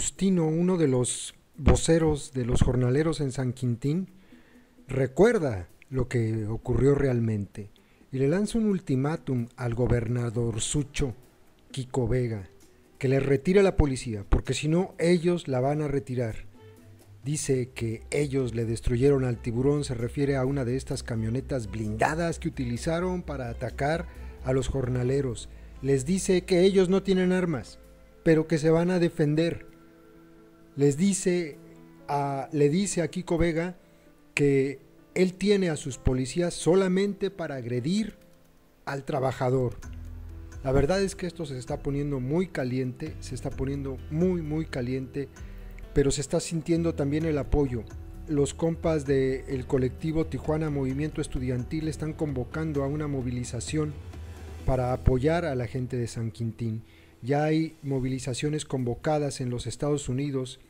Justino, uno de los voceros de los jornaleros en San Quintín, recuerda lo que ocurrió realmente y le lanza un ultimátum al gobernador Sucho, Kiko Vega, que le retire la policía, porque si no ellos la van a retirar. Dice que ellos le destruyeron al tiburón, se refiere a una de estas camionetas blindadas que utilizaron para atacar a los jornaleros. Les dice que ellos no tienen armas, pero que se van a defender. Les dice a, le dice a Kiko Vega que él tiene a sus policías solamente para agredir al trabajador. La verdad es que esto se está poniendo muy caliente, se está poniendo muy, muy caliente pero se está sintiendo también el apoyo. Los compas del colectivo Tijuana Movimiento Estudiantil están convocando a una movilización para apoyar a la gente de San Quintín. Ya hay movilizaciones convocadas en los Estados Unidos,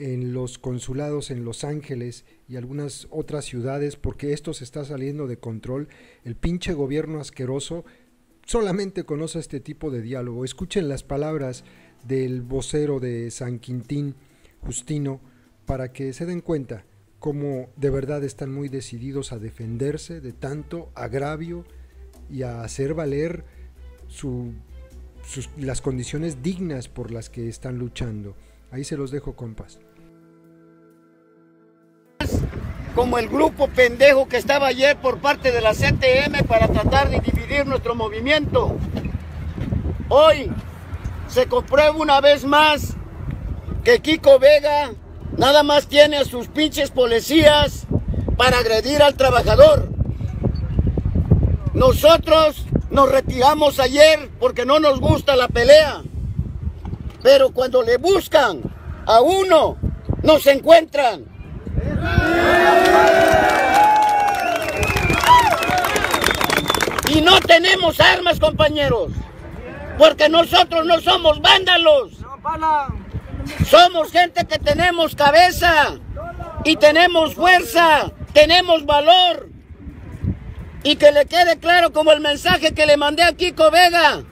en los consulados en Los Ángeles y algunas otras ciudades porque esto se está saliendo de control. El pinche gobierno asqueroso solamente conoce este tipo de diálogo. Escuchen las palabras del vocero de San Quintín, Justino, para que se den cuenta cómo de verdad están muy decididos a defenderse de tanto agravio y a hacer valer las condiciones dignas por las que están luchando. Ahí se los dejo, compas. Como el grupo pendejo que estaba ayer por parte de la CTM para tratar de dividir nuestro movimiento. Hoy se comprueba una vez más que Kiko Vega nada más tiene a sus pinches policías para agredir al trabajador. Nosotros nos retiramos ayer porque no nos gusta la pelea. Pero cuando le buscan a uno, nos encuentran. Y no tenemos armas, compañeros. Porque nosotros no somos vándalos. Somos gente que tenemos cabeza y tenemos fuerza, tenemos valor. Y que le quede claro como el mensaje que le mandé a Kiko Vega,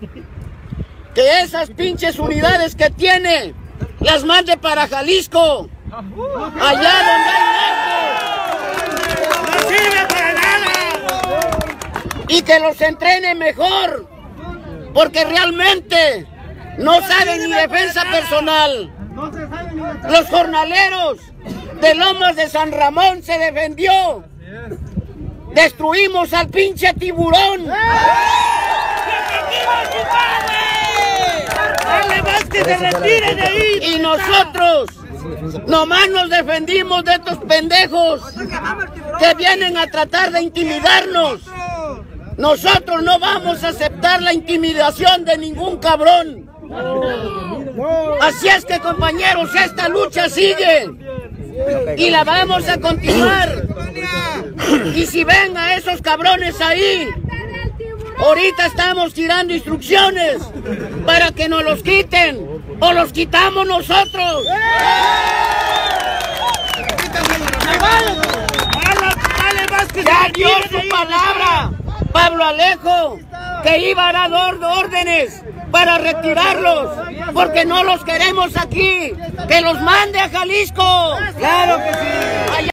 que esas pinches unidades que tiene las mande para Jalisco, allá donde hay ¡No sirve para nada! Y que los entrene mejor, porque realmente no saben ni defensa personal. Los jornaleros de Lomas de San Ramón se defendió. Destruimos al pinche tiburón. Y nosotros nomás nos defendimos de estos pendejos que vienen a tratar de intimidarnos. Nosotros no vamos a aceptar la intimidación de ningún cabrón. Así es que compañeros, esta lucha sigue y la vamos a continuar. Y si ven a esos cabrones ahí, ahorita estamos tirando instrucciones para que nos los quiten o los quitamos nosotros. Ya dio su palabra, Pablo Alejo, que iba a dar órdenes para retirarlos, porque no los queremos aquí. Que los mande a Jalisco. Claro que sí.